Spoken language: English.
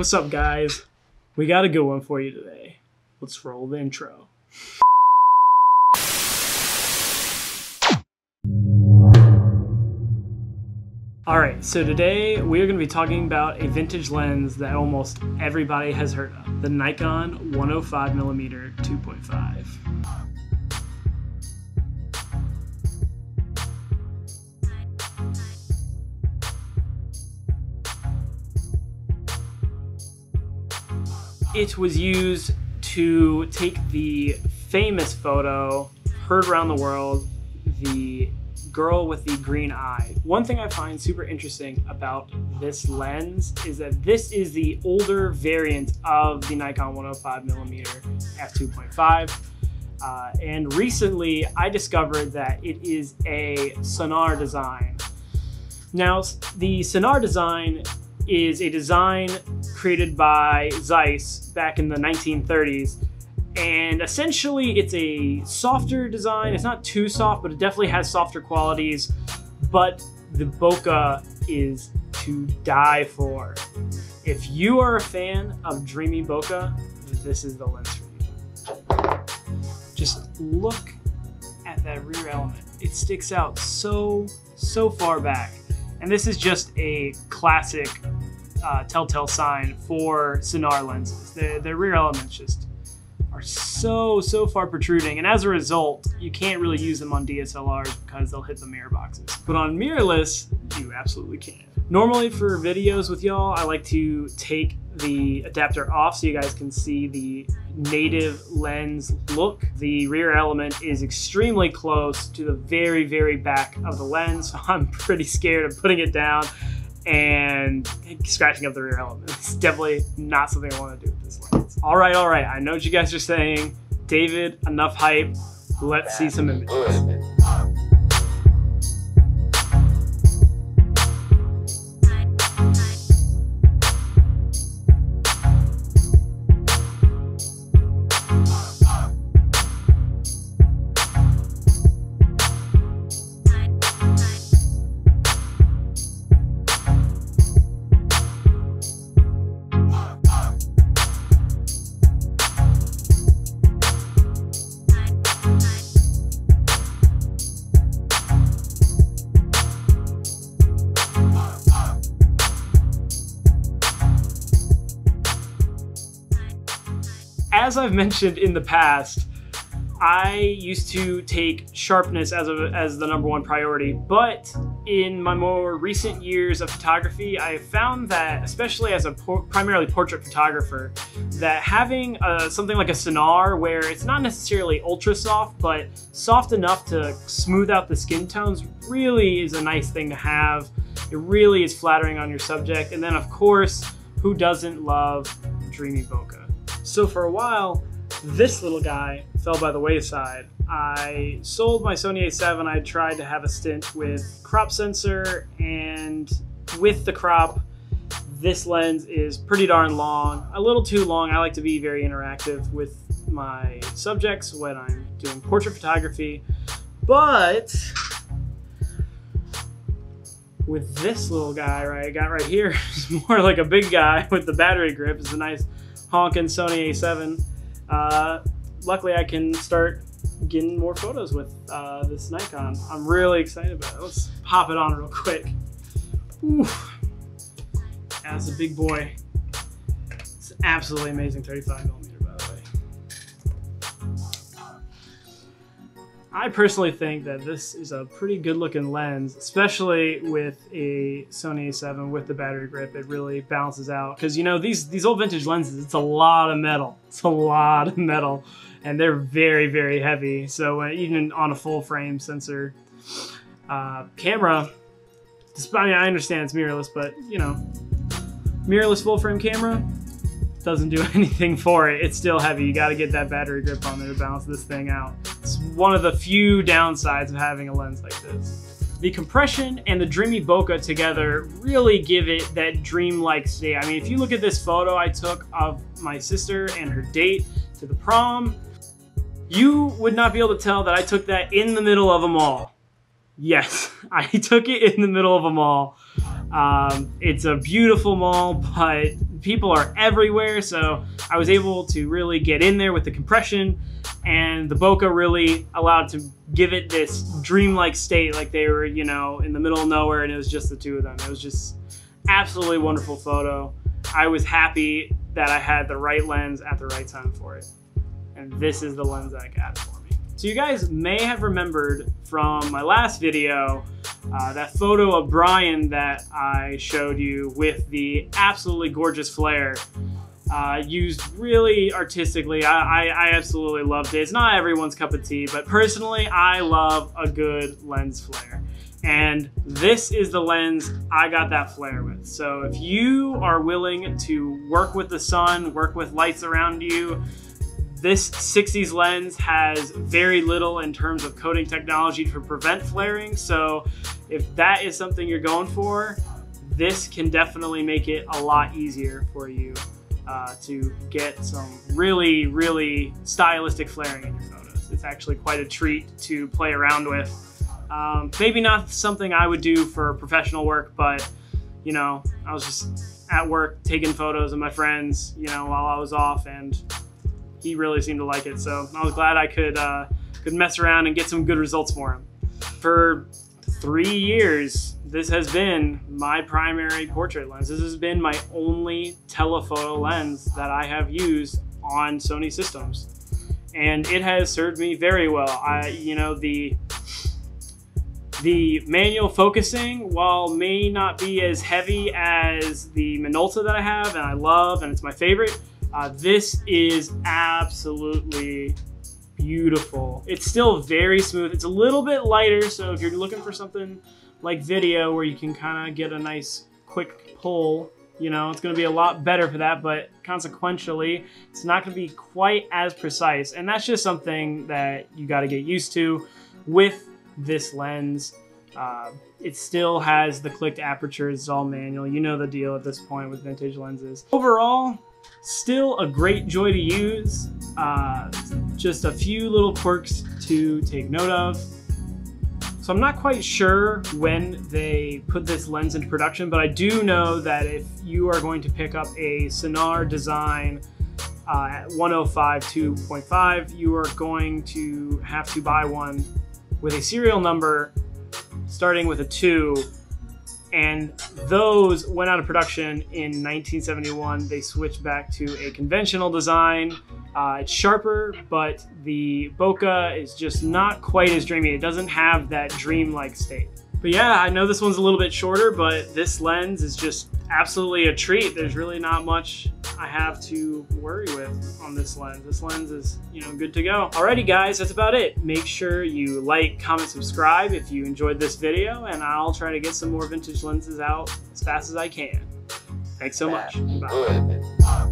What's up, guys? We got a good one for you today. Let's roll the intro. Alright, so today we are going to be talking about a vintage lens that almost everybody has heard of the Nikon 105mm 2.5. It was used to take the famous photo heard around the world, the girl with the green eye. One thing I find super interesting about this lens is that this is the older variant of the Nikon 105mm f2.5. Uh, and recently I discovered that it is a Sonnar design. Now, the Sonnar design is a design created by Zeiss back in the 1930s. And essentially, it's a softer design. It's not too soft, but it definitely has softer qualities. But the bokeh is to die for. If you are a fan of dreamy bokeh, this is the lens for you. Just look at that rear element. It sticks out so, so far back. And this is just a classic uh, telltale sign for Sonnar lenses. The, the rear elements just are so, so far protruding. And as a result, you can't really use them on DSLRs because they'll hit the mirror boxes. But on mirrorless, you absolutely can. Normally for videos with y'all, I like to take the adapter off so you guys can see the native lens look. The rear element is extremely close to the very, very back of the lens. So I'm pretty scared of putting it down and scratching up the rear element. It's definitely not something I want to do with this lens. All right, all right. I know what you guys are saying. David, enough hype. Let's see some images. As I've mentioned in the past, I used to take sharpness as, a, as the number one priority, but in my more recent years of photography, I have found that, especially as a por primarily portrait photographer, that having a, uh, something like a Sonnar where it's not necessarily ultra soft, but soft enough to smooth out the skin tones really is a nice thing to have. It really is flattering on your subject. And then of course, who doesn't love dreamy bokeh? So for a while, this little guy fell by the wayside. I sold my Sony a7. I tried to have a stint with crop sensor, and with the crop, this lens is pretty darn long, a little too long. I like to be very interactive with my subjects when I'm doing portrait photography, but with this little guy right I got right here, it's more like a big guy with the battery grip. It's a nice honking Sony A7. Uh, luckily, I can start getting more photos with uh, this Nikon. I'm really excited about it. Let's pop it on real quick. Ooh. That's a big boy. It's absolutely amazing 35 millimeter. I personally think that this is a pretty good looking lens, especially with a Sony a7 with the battery grip. It really balances out because you know these these old vintage lenses, it's a lot of metal. It's a lot of metal, and they're very very heavy. So uh, even on a full frame sensor uh, camera, I mean I understand it's mirrorless, but you know mirrorless full frame camera doesn't do anything for it. It's still heavy. You got to get that battery grip on there to balance this thing out. It's one of the few downsides of having a lens like this. The compression and the dreamy bokeh together really give it that dreamlike state. I mean, if you look at this photo I took of my sister and her date to the prom, you would not be able to tell that I took that in the middle of a mall. Yes, I took it in the middle of a mall. Um, it's a beautiful mall, but people are everywhere, so I was able to really get in there with the compression, and the bokeh really allowed to give it this dreamlike state, like they were, you know, in the middle of nowhere, and it was just the two of them. It was just absolutely wonderful photo. I was happy that I had the right lens at the right time for it, and this is the lens that I got for me. So you guys may have remembered from my last video uh, that photo of Brian that I showed you with the absolutely gorgeous flare. Uh, used really artistically. I, I, I, absolutely loved it. It's not everyone's cup of tea, but personally, I love a good lens flare. And this is the lens I got that flare with. So if you are willing to work with the sun, work with lights around you, this 60s lens has very little in terms of coating technology to prevent flaring. So if that is something you're going for, this can definitely make it a lot easier for you uh, to get some really, really stylistic flaring in your photos. It's actually quite a treat to play around with. Um, maybe not something I would do for professional work, but you know, I was just at work taking photos of my friends, you know, while I was off and he really seemed to like it. So I was glad I could uh, could mess around and get some good results for him. For three years, this has been my primary portrait lens. This has been my only telephoto lens that I have used on Sony systems. And it has served me very well. I, you know, the the manual focusing, while may not be as heavy as the Minolta that I have and I love and it's my favorite, uh, this is absolutely beautiful. It's still very smooth. It's a little bit lighter, so if you're looking for something like video where you can kind of get a nice quick pull, you know, it's going to be a lot better for that, but consequentially, it's not going to be quite as precise. And that's just something that you got to get used to with this lens. Uh, it still has the clicked apertures, it's all manual. You know the deal at this point with vintage lenses. Overall, Still a great joy to use. Uh, just a few little quirks to take note of. So I'm not quite sure when they put this lens into production, but I do know that if you are going to pick up a Sonnar design uh, at 105 2.5, you are going to have to buy one with a serial number starting with a 2 and those went out of production in 1971. They switched back to a conventional design. Uh, it's sharper, but the bokeh is just not quite as dreamy. It doesn't have that dream-like state. But yeah, I know this one's a little bit shorter, but this lens is just absolutely a treat. There's really not much I have to worry with on this lens. This lens is, you know, good to go. Alrighty guys, that's about it. Make sure you like, comment, subscribe if you enjoyed this video, and I'll try to get some more vintage lenses out as fast as I can. Thanks so much. Bye.